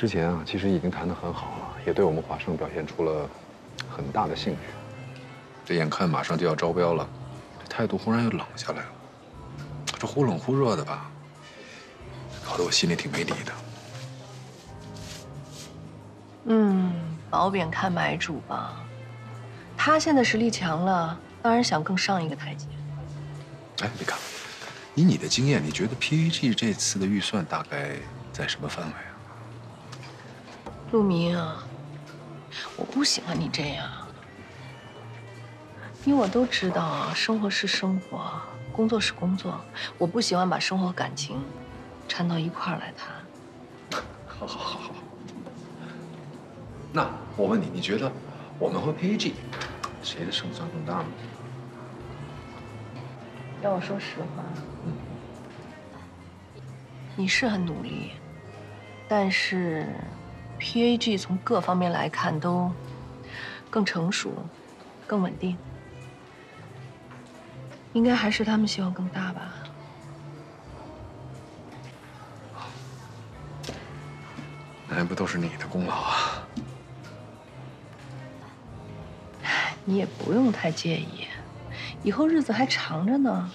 之前啊，其实已经谈得很好了，也对我们华盛表现出了很大的兴趣。这眼看马上就要招标了，这态度忽然又冷下来了，这忽冷忽热的吧，搞得我心里挺没底的。嗯，褒贬看买主吧。他现在实力强了，当然想更上一个台阶。哎，你看，以你的经验，你觉得 PAG 这次的预算大概在什么范围啊？陆明啊，我不喜欢你这样。你我都知道啊，生活是生活，工作是工作，我不喜欢把生活感情掺到一块儿来谈。好好好好。那我问你，你觉得我们和 PAG 谁的胜算更大呢？要我说实话，你是很努力，但是 PAG 从各方面来看都更成熟、更稳定，应该还是他们希望更大吧？那还不都是你的功劳啊？你也不用太介意，以后日子还长着呢。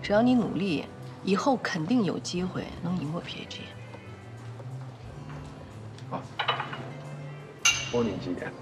只要你努力，以后肯定有机会能赢过 PAG。多你几点？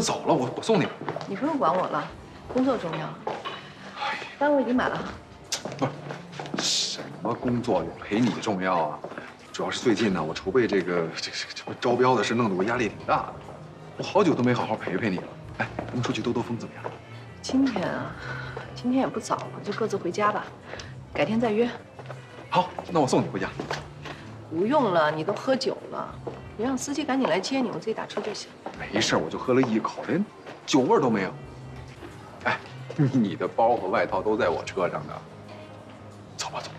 走了？我我送你。你不用管我了，工作重要。单我已经买了。不是，什么工作有陪你重要啊？主要是最近呢，我筹备这个这这这招标的事，弄得我压力挺大的。我好久都没好好陪陪你了。哎，我们出去兜兜风怎么样？今天啊，今天也不早了，就各自回家吧，改天再约。好，那我送你回家。不用了，你都喝酒了，你让司机赶紧来接你，我自己打车就行。没事，我就喝了一口，连酒味都没有。哎，你的包和外套都在我车上呢。走吧，走吧，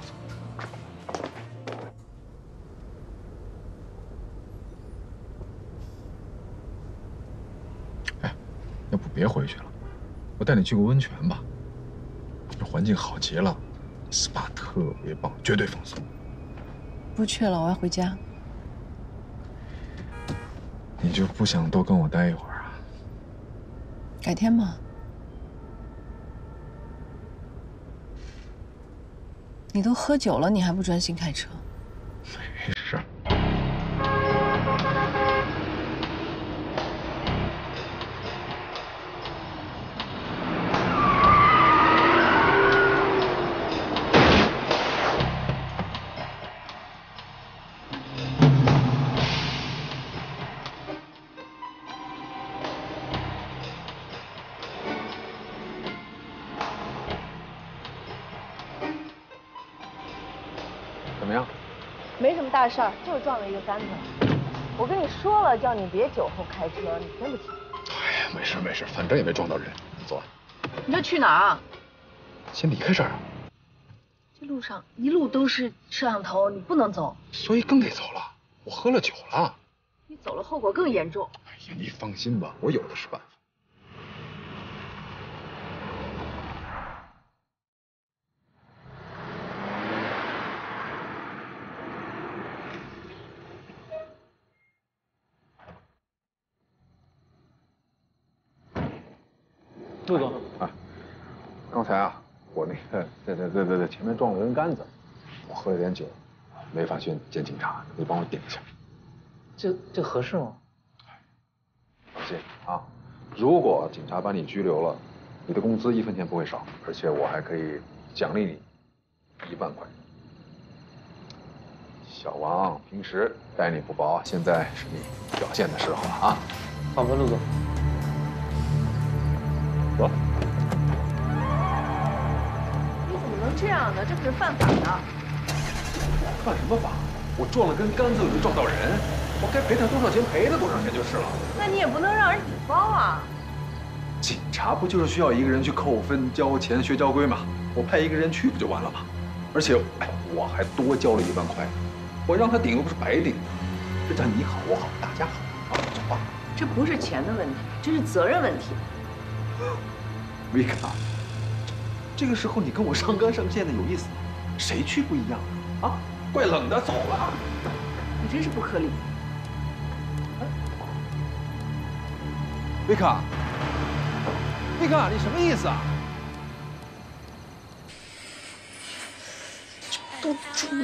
走。哎，要不别回去了，我带你去个温泉吧。这环境好极了，SPA 特别棒，绝对放松。不去了，我要回家。你就不想多跟我待一会儿啊？改天吧。你都喝酒了，你还不专心开车？么样？没什么大事儿，就是撞了一个杆子。我跟你说了，叫你别酒后开车，你听不听？哎呀，没事没事，反正也没撞到人。你坐。你这去哪儿啊？先离开这儿啊。这路上一路都是摄像头，你不能走。所以更得走了。我喝了酒了。你走了，后果更严重。哎呀，你放心吧，我有的是办法。陆总，啊，刚才啊，我那个在在在在在前面撞了根杆子，我喝了点酒，没法去见警察，你帮我顶一下。这这合适吗？放心啊，如果警察把你拘留了，你的工资一分钱不会少，而且我还可以奖励你一万块。小王平时待你不薄，现在是你表现的时候了啊！好吧，陆总。走。这样的，这可是犯法的。犯什么法？我撞了根杆子，又没撞到人，我该赔他多少钱赔他多少钱就是了。那你也不能让人举报啊。警察不就是需要一个人去扣分、交钱、学交规吗？我派一个人去不就完了吗？而且，哎，我还多交了一万块，我让他顶又不是白顶，这叫你好我好大家好啊！走吧，这不是钱的问题，这是责任问题。维卡，这个时候你跟我上纲上线的有意思吗？谁去不一样啊？啊，怪冷的，走了。你真是不可理喻。维卡，维卡，你什么意思啊？都住不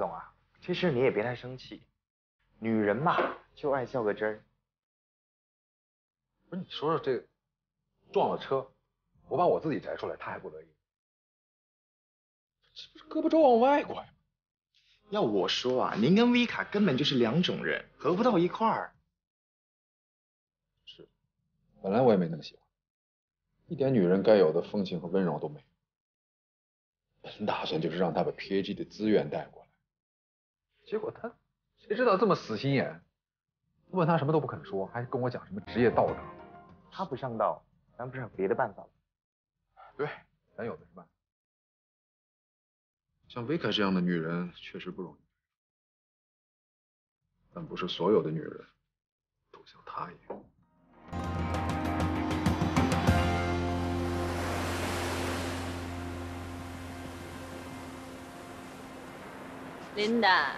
总啊，其实你也别太生气，女人嘛就爱较个真儿。不是你说说这撞了车，我把我自己摘出来，他还不乐意，这不是胳膊肘往外拐吗？要我说啊，您跟维卡根本就是两种人，合不到一块儿。是，本来我也没那么喜欢，一点女人该有的风情和温柔都没有。本打算就是让他把 PAG 的资源带过来，结果他谁知道这么死心眼，问他什么都不肯说，还跟我讲什么职业道德。他不上道，咱不是有别的办法吗？对，咱有的是办法。像维卡这样的女人确实不容易，但不是所有的女人都像她一样。琳达，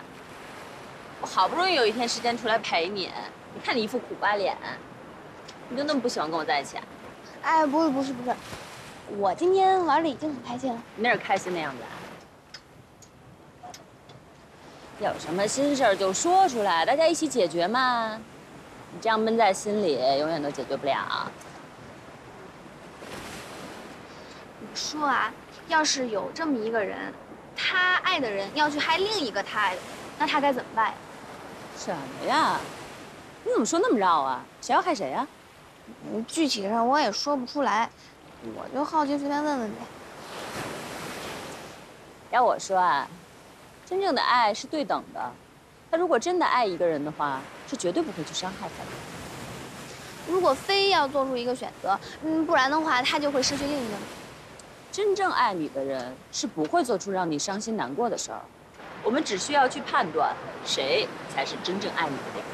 我好不容易有一天时间出来陪你，你看你一副苦瓜脸，你就那么不喜欢跟我在一起啊？哎，不是不是不是，我今天玩的已经很开心了。你那是开心的样子啊？有什么心事儿就说出来，大家一起解决嘛。你这样闷在心里，永远都解决不了。你说啊，要是有这么一个人，他爱的人要去害另一个他爱的人，那他该怎么办呀？什么呀？你怎么说那么绕啊？谁要害谁呀？嗯，具体上我也说不出来，我就好奇，随便问问呗。要我说啊，真正的爱是对等的。他如果真的爱一个人的话，是绝对不会去伤害他的。如果非要做出一个选择，嗯，不然的话，他就会失去另一个。真正爱你的人是不会做出让你伤心难过的事儿。我们只需要去判断谁才是真正爱你的人。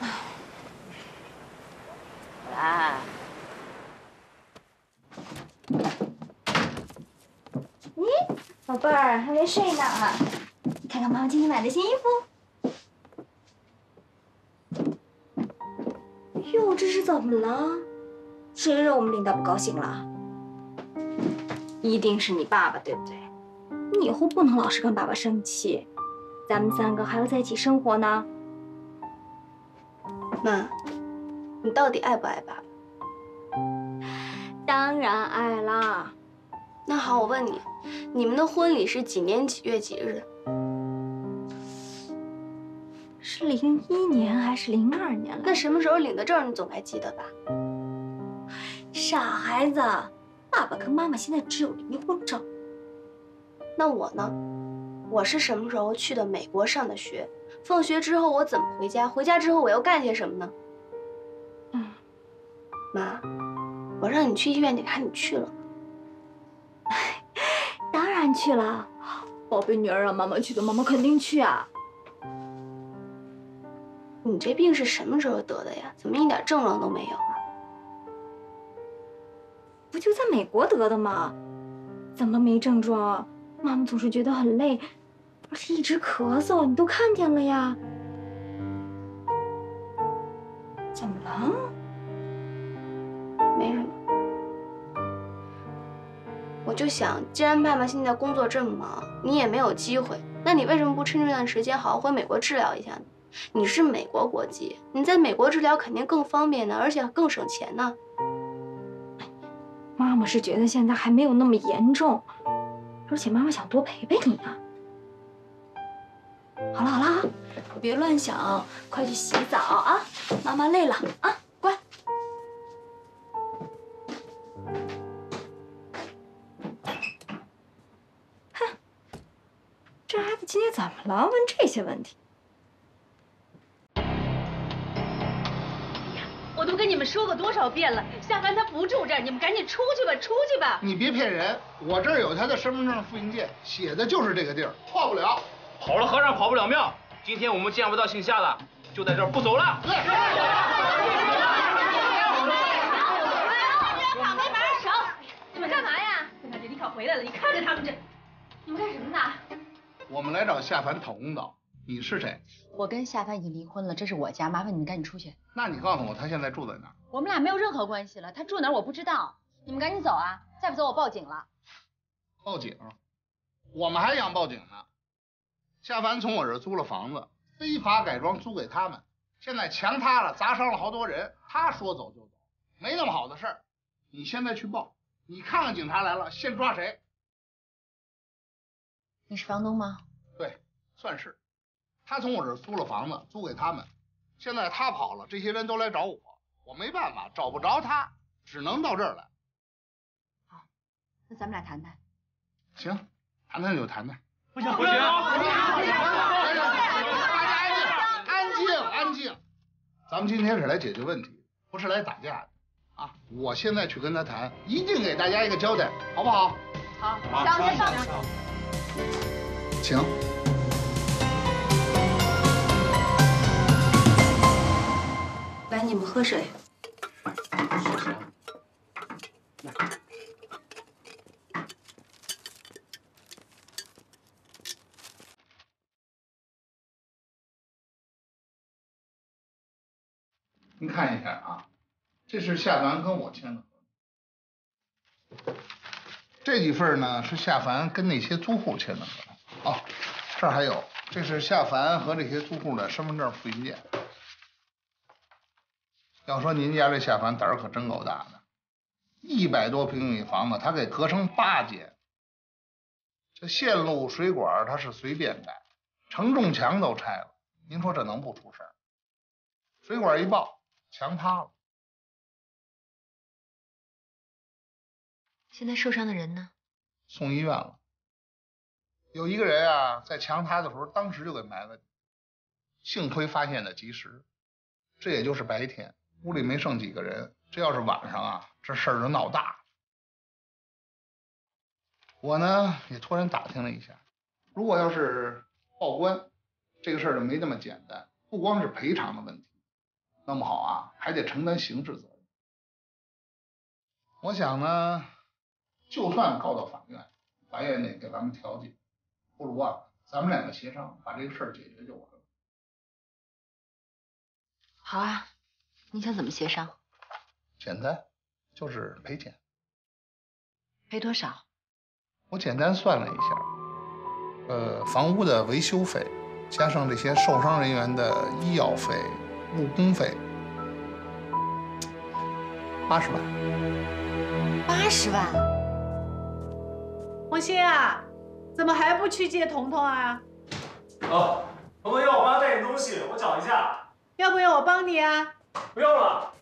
哎来，宝贝儿还没睡呢，看看妈妈今天买的新衣服。哟，这是怎么了？谁惹我们领导不高兴了？一定是你爸爸，对不对？你以后不能老是跟爸爸生气，咱们三个还要在一起生活呢。妈，你到底爱不爱爸爸？当然爱啦。那好，我问你，你们的婚礼是几年几月几日？是零一年还是零二年了？那什么时候领的证？你总该记得吧？傻孩子，爸爸跟妈妈现在只有离婚证。那我呢？我是什么时候去的美国上的学？放学之后我怎么回家？回家之后我又干些什么呢？嗯，妈，我让你去医院检查，你去了吗？当然去了，宝贝女儿让妈妈去的，妈妈肯定去啊。你这病是什么时候得的呀？怎么一点症状都没有啊？不就在美国得的吗？怎么没症状？妈妈总是觉得很累，而且一直咳嗽，你都看见了呀。怎么了？没什么。我就想，既然爸爸现在工作这么忙，你也没有机会，那你为什么不趁这段时间好好回美国治疗一下呢？你是美国国籍，你在美国治疗肯定更方便呢，而且更省钱呢。妈妈是觉得现在还没有那么严重，而且妈妈想多陪陪你呢。好了好了啊，别乱想，快去洗澡啊！妈妈累了啊，乖。哼，这孩子今天怎么了？问这些问题？们说过多少遍了，夏凡他不住这儿，你们赶紧出去吧，出去吧！你别骗人，我这儿有他的身份证复印件，写的就是这个地儿，错不了。跑了和尚跑不了庙，今天我们见不到姓夏的，就在这儿不走了。对。倒霉把手！你们干嘛呀？跟他这李考回来了，你看着他们这，你们干什么呢？我们来找夏凡讨公道。你是谁？我跟夏凡已经离婚了，这是我家，麻烦你们赶紧出去。那你告诉我他现在住在哪儿？我们俩没有任何关系了，他住哪儿我不知道。你们赶紧走啊！再不走我报警了。报警？我们还想报警呢。夏凡从我这儿租了房子，非法改装租给他们，现在墙塌了，砸伤了好多人。他说走就走，没那么好的事儿。你现在去报，你看看警察来了，先抓谁？你是房东吗？对，算是。他从我这儿租了房子，租给他们。现在他跑了，这些人都来找我，我没办法，找不着他，只能到这儿来。好，那咱们俩谈谈。行，谈谈就谈谈。不行不行！大家安静，安静，安静。咱们今天是来解决问题，不是来打架的啊！我现在去跟他谈，一定给大家一个交代，好不好？好，小姐上。请。你们喝水。您看一下啊，这是夏凡跟我签的合同。这几份呢是夏凡跟那些租户签的合同。哦，这儿还有，这是夏凡和这些租户的身份证复印件。要说您家这下凡胆儿可真够大的，一百多平米房子，他给隔成八间，这线路水管他是随便改，承重墙都拆了，您说这能不出事儿？水管一爆，墙塌了。现在受伤的人呢？送医院了。有一个人啊，在墙塌的时候，当时就给埋了，幸亏发现的及时，这也就是白天。屋里没剩几个人，这要是晚上啊，这事儿就闹大。我呢也托人打听了一下，如果要是报官，这个事儿就没那么简单，不光是赔偿的问题，弄不好啊还得承担刑事责任。我想呢，就算告到法院，法院也得给咱们调解，不如啊咱们两个协商，把这个事儿解决就完了。好啊。你想怎么协商？简单，就是赔钱。赔多少？我简单算了一下，呃，房屋的维修费，加上这些受伤人员的医药费、误工费，八十万。八十万？红星啊，怎么还不去接彤彤啊？哦，彤彤要我帮她带点东西，我找一下。要不要我帮你啊？不要了。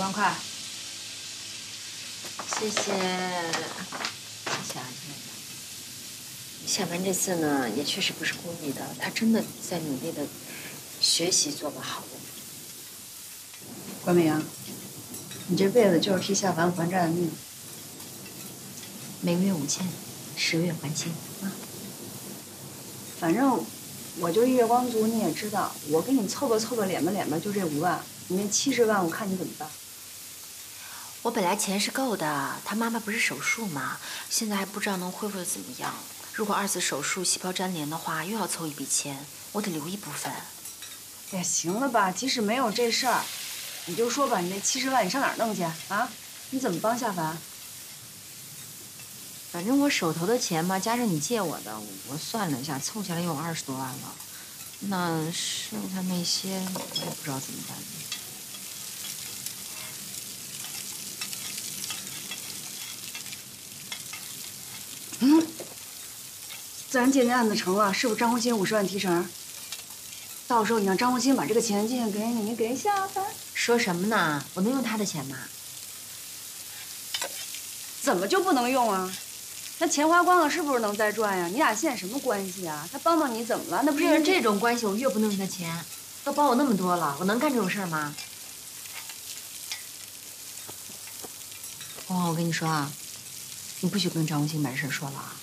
万块。谢谢，谢谢啊，亲爱的。夏凡这次呢，也确实不是故意的，他真的在努力的学习做个好人。关美阳，你这辈子就是替夏凡还债的命。每个月五千，十个月还清啊。反正我就月光族，你也知道，我给你凑吧凑吧敛吧敛吧，就这五万，你那七十万，我看你怎么办。我本来钱是够的，他妈妈不是手术吗？现在还不知道能恢复的怎么样。如果二次手术细胞粘连的话，又要凑一笔钱，我得留一部分。哎呀，行了吧，即使没有这事儿，你就说吧，你那七十万你上哪儿弄去啊？你怎么帮夏凡？反正我手头的钱嘛，加上你借我的，我算了一下，凑起来有二十多万了。那剩下那些，我也不知道怎么办。自然鉴定案子成了，是不是张红星五十万提成？到时候你让张红星把这个钱借给你，给下凡。说什么呢？我能用他的钱吗？怎么就不能用啊？那钱花光了，是不是能再赚呀？你俩现在什么关系啊？他帮帮你怎么了？那不是因为这种关系，我越不能用他钱。都帮我那么多了，我能干这种事儿吗？红红，我跟你说啊，你不许跟张红星把这事儿说了啊！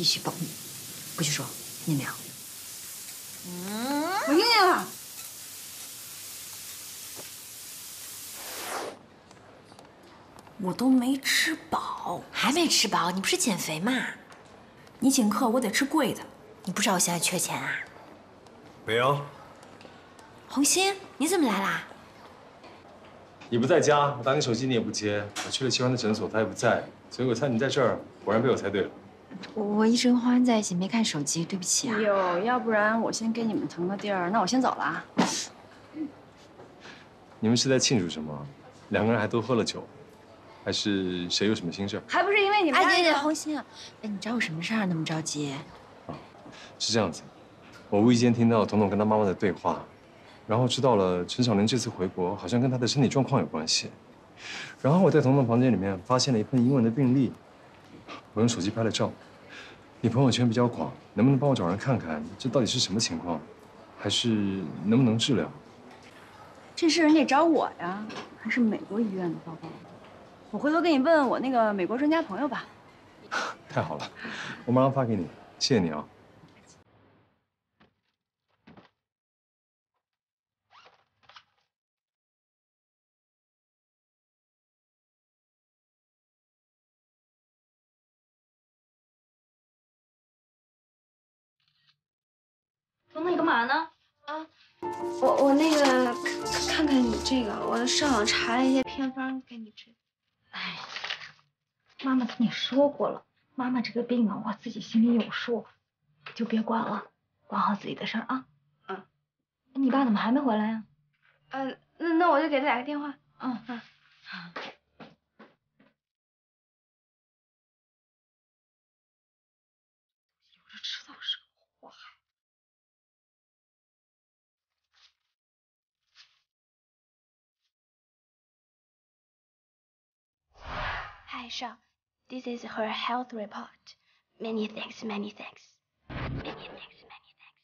必须保密，不许说，听见没有？嗯，我听见了。我都没吃饱，还没吃饱？你不是减肥吗？你请客，我得吃贵的。你不知道我现在缺钱啊？美阳，红星，你怎么来啦？你不在家，我打你手机你也不接，我去了齐欢的诊所，他也不在，所以我猜你在这儿，果然被我猜对了。我一直跟欢欢在一起，没看手机，对不起啊。哟，要不然我先给你们腾个地儿，那我先走了啊。你们是在庆祝什么？两个人还都喝了酒，还是谁有什么心事？还不是因为你们。哎，对对，红星，哎，你找我什么事儿那么着急？是这样子，我无意间听到彤彤跟他妈妈的对话，然后知道了陈小玲这次回国好像跟她的身体状况有关系，然后我在彤彤房间里面发现了一份英文的病历，我用手机拍了照。你朋友圈比较广，能不能帮我找人看看，这到底是什么情况，还是能不能治疗？这事你得找我呀，还是美国医院的报告？我回头给你问问我那个美国专家朋友吧。太好了，我马上发给你，谢谢你啊。彤彤，你干嘛呢？啊，我我那个看看你这个，我上网查了一些偏方给你治。哎，妈妈跟你说过了，妈妈这个病啊，我自己心里有数，就别管了，管好自己的事儿啊。嗯。你爸怎么还没回来呀？嗯，那那我就给他打个电话。嗯嗯。Hi, Shaw. This is her health report. Many thanks, many thanks. Many thanks, many thanks.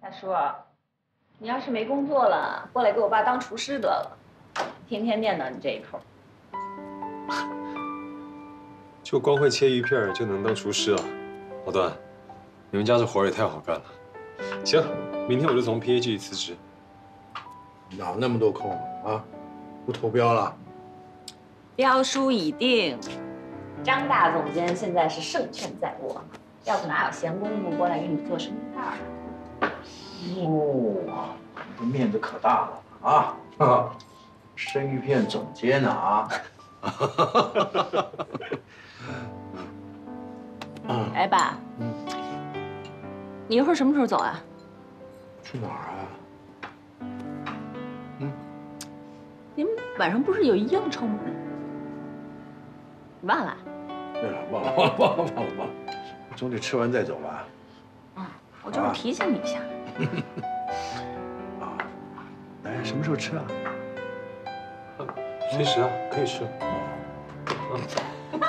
大叔，你要是没工作了，过来给我爸当厨师得了，天天念叨你这一口。就光会切鱼片就能当厨师啊？老段，你们家这活儿也太好干了。行，明天我就从 PAG 辞职。哪那么多空啊？不投标了？标书已定，张大总监现在是胜券在握，要不哪有闲工夫过来给你做生意摊儿？哦，这面子可大了啊！生鱼片总监呢啊？哎，爸，你一会儿什么时候走啊？去哪儿啊？你们晚上不是有应酬吗？你忘了？对了，忘了忘了忘了忘了忘了，总得吃完再走吧。啊，我就是提醒你一下。啊，哎，什么时候吃啊？随时啊，可以吃。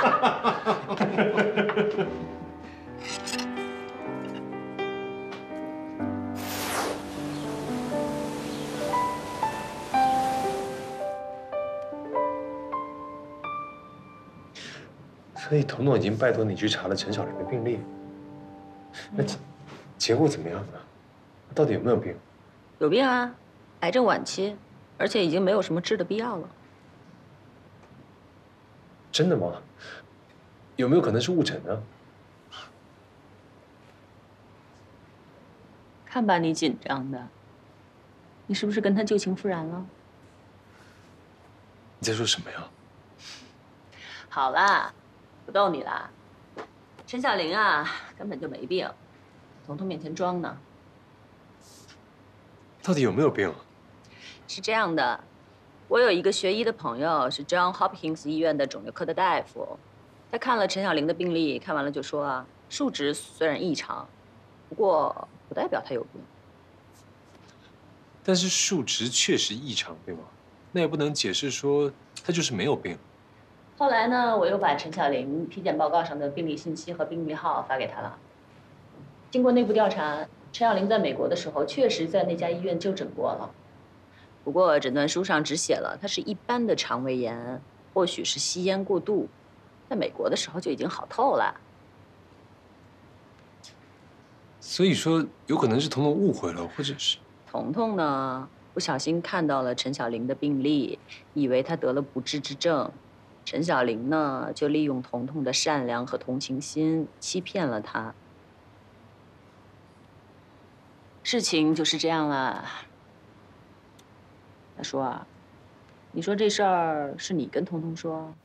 所以彤彤已经拜托你去查了陈小玲的病历，那结结果怎么样呢？到底有没有病？有病啊，癌症晚期，而且已经没有什么治的必要了。真的吗？有没有可能是误诊呢？看把你紧张的，你是不是跟他旧情复燃了？你在说什么呀？好啦，不逗你啦。陈小玲啊，根本就没病，彤彤面前装呢。到底有没有病？是这样的，我有一个学医的朋友，是 John Hopkins 医院的肿瘤科的大夫，他看了陈小玲的病历，看完了就说啊，数值虽然异常，不过不代表他有病。但是数值确实异常，对吗？那也不能解释说他就是没有病。后来呢，我又把陈小玲体检报告上的病历信息和病历号发给他了。经过内部调查，陈小玲在美国的时候确实在那家医院就诊过了，不过诊断书上只写了他是一般的肠胃炎，或许是吸烟过度，在美国的时候就已经好透了。所以说，有可能是彤彤误会了，或者是彤彤呢，不小心看到了陈小玲的病历，以为她得了不治之症。陈小玲呢，就利用彤彤的善良和同情心，欺骗了她。事情就是这样了。他说啊，你说这事儿是你跟彤彤说，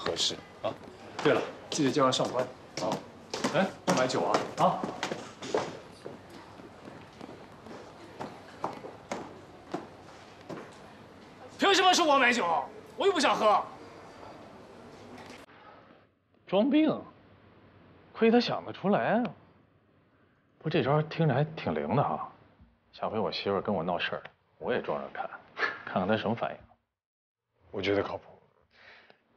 合适啊。对了，记得叫他上班。好，哎，要买酒啊？啊。凭什么是我买酒？我又不想喝。装病，亏他想得出来啊！不过这招听着还挺灵的哈。下回我媳妇跟我闹事儿，我也装着看，看看她什么反应。我觉得靠谱。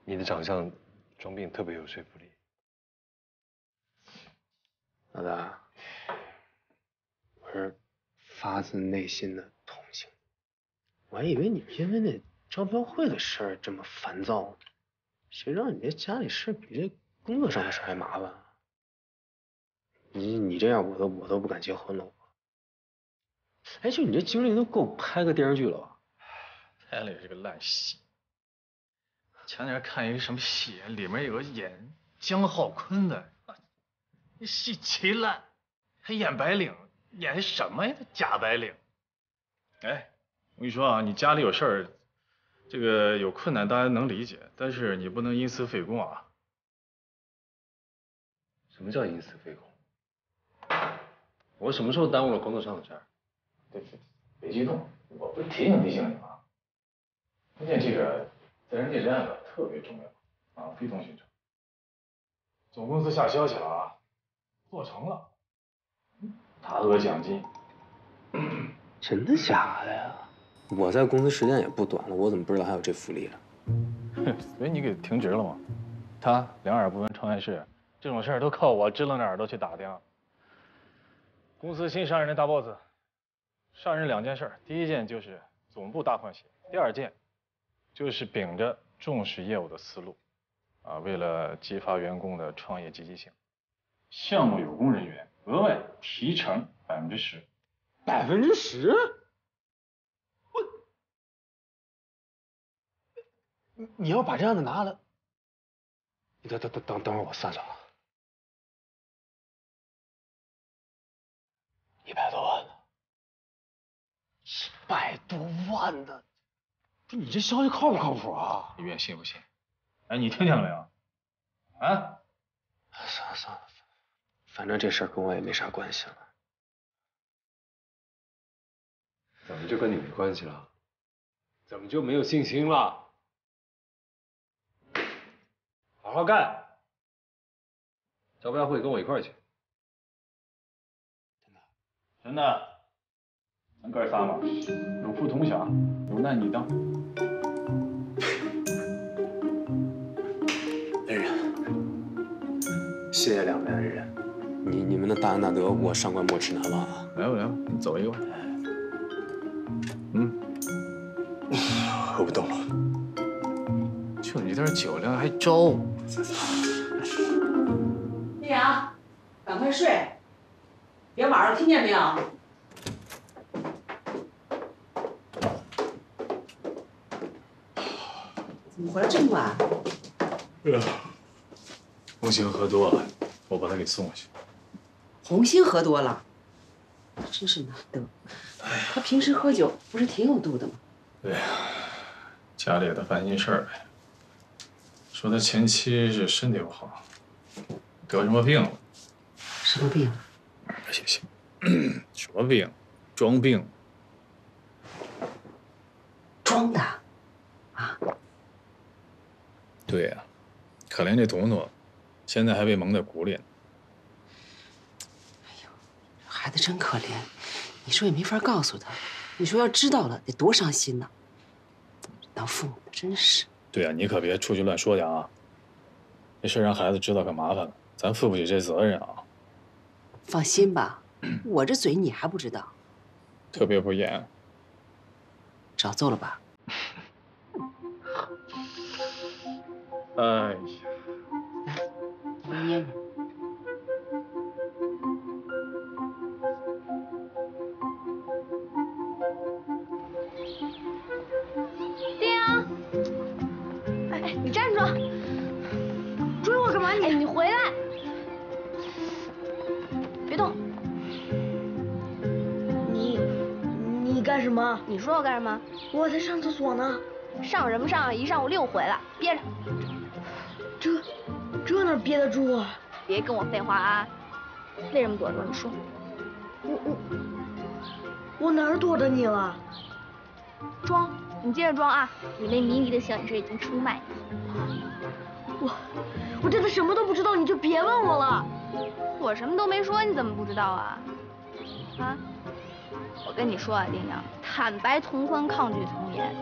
你的长相装病特别有说服力。老大，我是发自内心的同情你，我还以为你因为那招标会的事儿这么烦躁呢，谁知道你这家里事比这工作上的事还麻烦。你你这样我都我都不敢结婚了。我哎，就你这经历都够拍个电视剧了吧？拍了也是个烂戏。前两天看一个什么戏，里面有个演江浩坤的，戏贼烂，还演白领，演什么呀？假白领。哎，我跟你说啊，你家里有事儿，这个有困难，大家能理解，但是你不能因私废公啊。什么叫因私废公？我什么时候耽误了工作上的事儿？对对，别激动，我不是提醒提醒你吗？关键这个在人这站子特别重要啊，非同寻常。总公司下消息了啊，做成了，大额奖金。真的假的呀？我在公司时间也不短了，我怎么不知道还有这福利啊？哼，所以你给停职了吗？他两耳不闻窗外事，这种事儿都靠我支棱着耳朵去打听。公司新上任的大 boss，上任两件事，第一件就是总部大换血，第二件就是秉着重视业务的思路，啊，为了激发员工的创业积极性，项目有功人员额外提成百分之十。百分之十？我，你你要把这样的拿了，你等等等等等会儿我算算啊，一百多万呢，一百多万呢，不，你这消息靠不靠谱啊？医院信不信？哎，你听见了没有？啊？算了算了，反正这事儿跟我也没啥关系了。怎么就跟你没关系了？怎么就没有信心了？好好干！招标会跟我一块儿去。真的，咱哥仨嘛，有福同享，有难你当。谢谢两位恩人，你你们的大恩大德，我上官莫齿难忘啊！来吧来吧，你走一个吧。嗯，喝不动了。就你这点酒量还招我？丽阳，赶快睡，别晚了听见没有？怎么回来这么晚？红星喝多把他给送过去。红星喝多了，真是难得。他平时喝酒不是挺有度的吗？对呀，家里的烦心事儿呗。说他前妻是身体不好，得什么病了？什么病？行行，什么病？装病。装的？啊对呀，可怜这彤彤，现在还被蒙在鼓里呢。孩子真可怜，你说也没法告诉他。你说要知道了得多伤心呐！当父母的真是……对呀，你可别出去乱说去啊！这事让孩子知道可麻烦了，咱负不起这责任啊！放心吧，我这嘴你还不知道。特别不严。找揍了吧？哎呀，你说我干什么？我在上厕所呢。上什么上？一上午六回了，憋着。这这哪憋得住啊？别跟我废话啊！为什么躲着我？你说。我我我哪儿躲着你了？装，你接着装啊！你那迷离的小眼神已经出卖你。我我真的什么都不知道，你就别问我了。我什么都没说，你怎么不知道啊？啊？我跟你说啊，丁阳，坦白从宽，抗拒从严。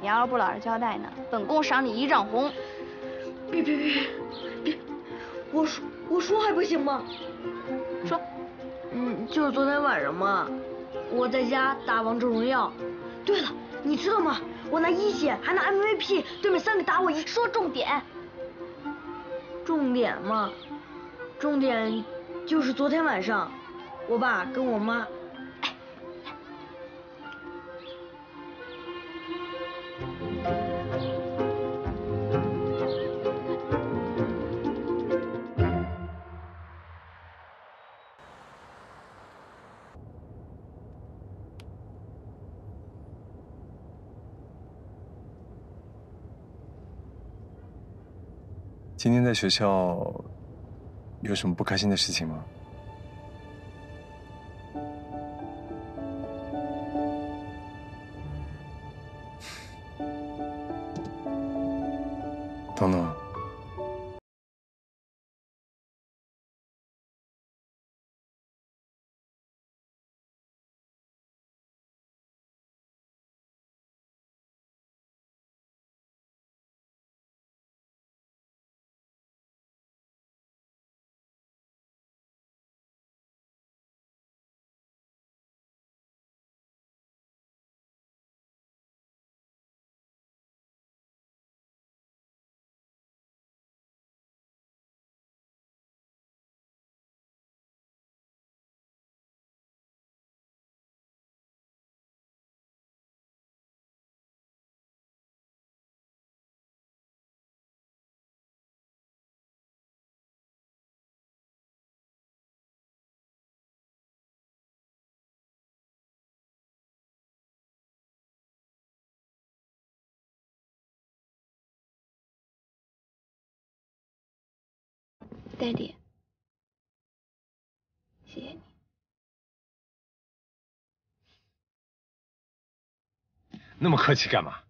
你要是不老实交代呢，本宫赏你一丈红。别别别别！我说我说还不行吗？说。嗯，就是昨天晚上嘛，我在家打王者荣耀。对了，你知道吗？我拿一血还拿 MVP，对面三个打我一。说重点。重点嘛，重点就是昨天晚上，我爸跟我妈。今天在学校有什么不开心的事情吗？代理，谢谢你。那么客气干嘛？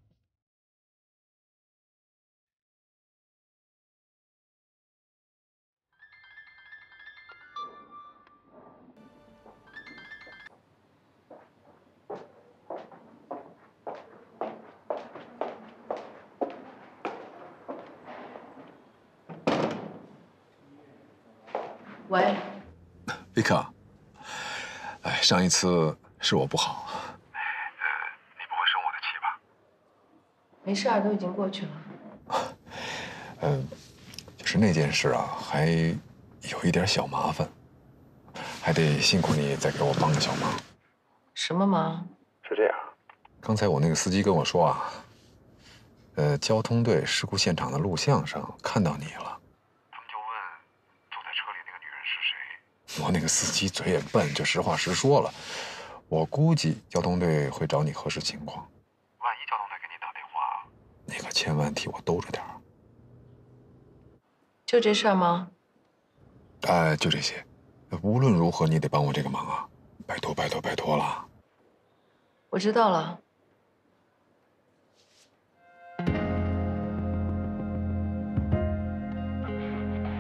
喂，维克，哎，上一次是我不好，呃，你不会生我的气吧没事儿，都已经过去了。嗯，就是那件事啊，还有一点小麻烦，还得辛苦你再给我帮个小忙。什么忙？是这样，刚才我那个司机跟我说啊，呃，交通队事故现场的录像上看到你了。他们就问坐在车里那个女人是谁。我那个司机嘴也笨，就实话实说了。我估计交通队会找你核实情况。万一交通队给你打电话，你可千万替我兜着点儿。就这事儿吗？哎，就这些。无论如何，你得帮我这个忙啊！拜托，拜托，拜托了。我知道了。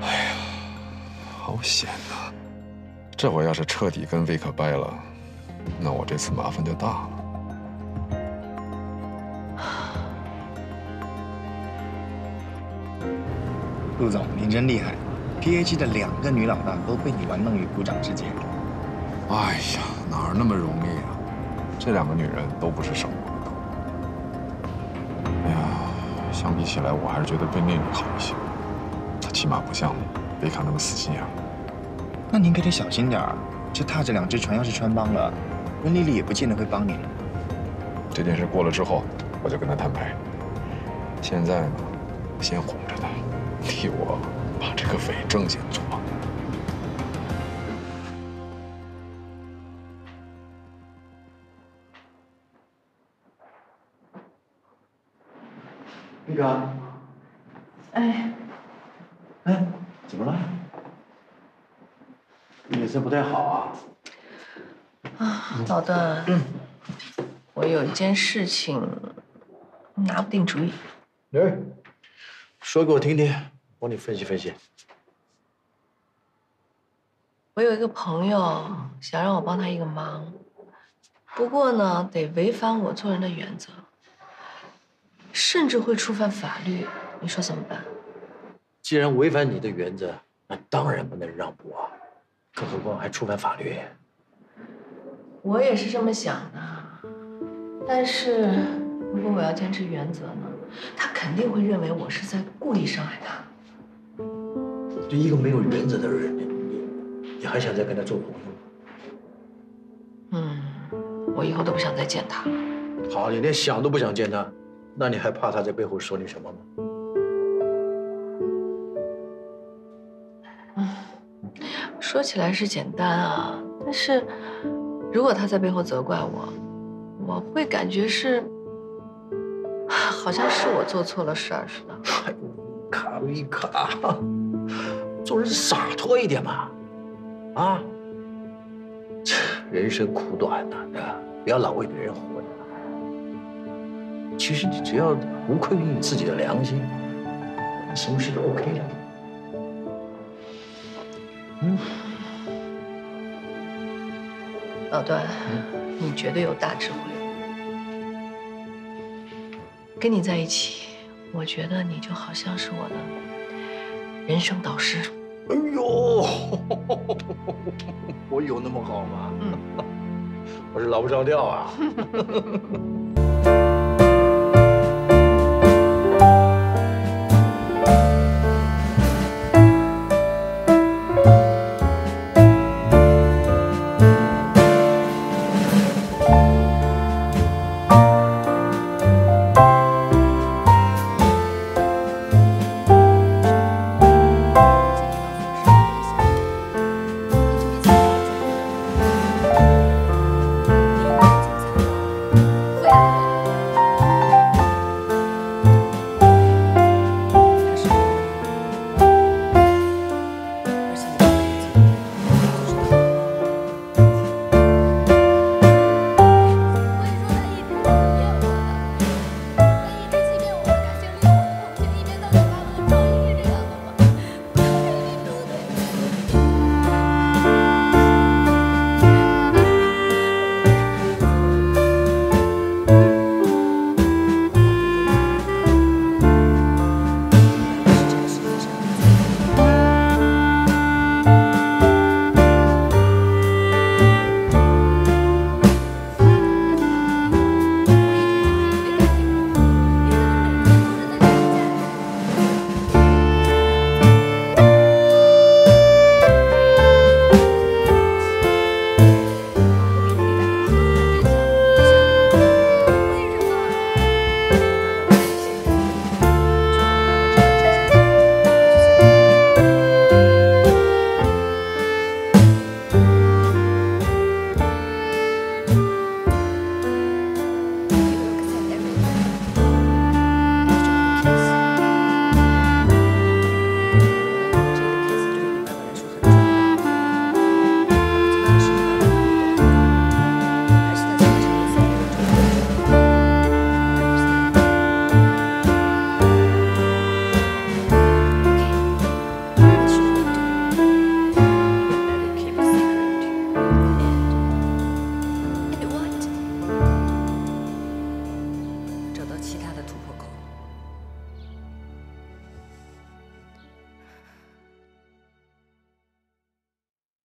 哎呀好险呐！这我要是彻底跟维克掰了，那我这次麻烦就大了。陆总，您真厉害，PAG 的两个女老大都被你玩弄于股掌之间。哎呀，哪儿那么容易啊？这两个女人都不是省油的灯。哎呀，相比起来，我还是觉得对丽丽好一些。她起码不像维卡那么死心眼。那您可得小心点儿，这踏着两只船要是穿帮了，温丽丽也不见得会帮您。这件事过了之后，我就跟她摊牌。现在呢，先哄着她，替我把这个伪证先做。玉哥，哎，哎，怎么了？脸色不太好啊。啊，老段，嗯我有一件事情拿不定主意。哎，说给我听听，帮你分析分析。我有一个朋友想让我帮他一个忙，不过呢，得违反我做人的原则，甚至会触犯法律。你说怎么办？既然违反你的原则，那当然不能让步啊，更何况还触犯法律。我也是这么想的，但是如果我要坚持原则呢，他肯定会认为我是在故意伤害他。对一个没有原则的人，你你还想再跟他做朋友吗嗯，我以后都不想再见他。了？好，你连想都不想见他，那你还怕他在背后说你什么吗？说起来是简单啊，但是如果他在背后责怪我，我会感觉是，好像是我做错了事儿似的。卡了，维卡，做人洒脱一点嘛，啊！人生苦短呐，啊，不要老为别人活着。其实你只要无愧于你自己的良心，什么事都 OK 的。嗯，老段，你绝对有大智慧。跟你在一起，我觉得你就好像是我的人生导师。哎呦，我有那么好吗？嗯，我是老不着调啊。